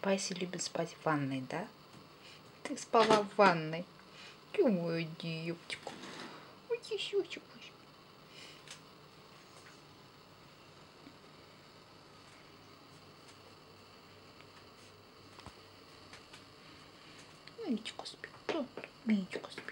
Спайси любит спать в ванной, да? Ты спала в ванной. Ты моя девочка. Ой, еще, еще. Милечка спит, да, Милечка спит.